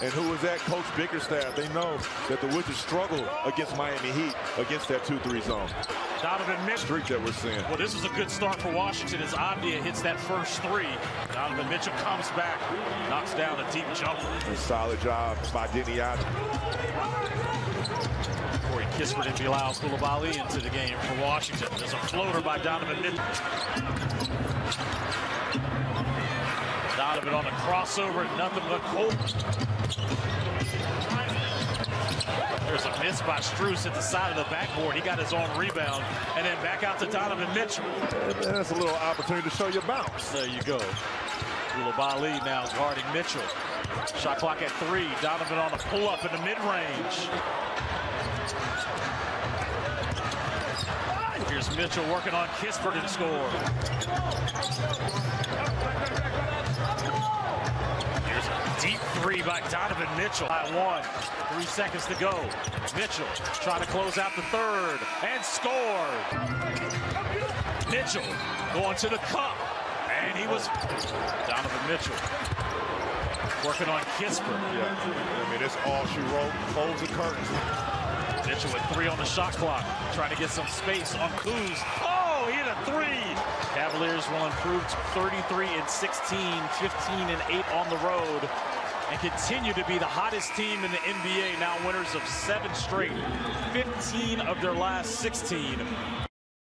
And who was that? Coach Bickerstaff. They know that the Wizards struggle against Miami Heat against that 2-3 zone. Donovan Mitchell. Streak that we're seeing. Well, this is a good start for Washington as Avdija hits that first three. Donovan Mitchell comes back, knocks down a deep jumper. A solid job by Deni. Corey Kispert and Bilal Coulibaly into the game for Washington. There's a floater by Donovan Mitchell. Donovan on the crossover, nothing but cold. There's a miss by Strus at the side of the backboard. He got his own rebound. And then back out to Donovan Mitchell. That's a little opportunity to show your bounce. There you go. Coulibaly now guarding Mitchell. Shot clock at three. Donovan on a pull-up in the mid-range. Here's Mitchell working on Kispert and score. Three by Donovan Mitchell. At one, three seconds to go. Mitchell trying to close out the third and score. Mitchell going to the cup. And he was Donovan Mitchell working on Kispert. Yeah, I mean, it's all she wrote. Folds the curtains. Mitchell with three on the shot clock, trying to get some space on Kuz. Oh, he hit a three. Cavaliers will improve to 33 and 16, 15 and 8 on the road, and continue to be the hottest team in the NBA. Now winners of seven straight, 15 of their last 16.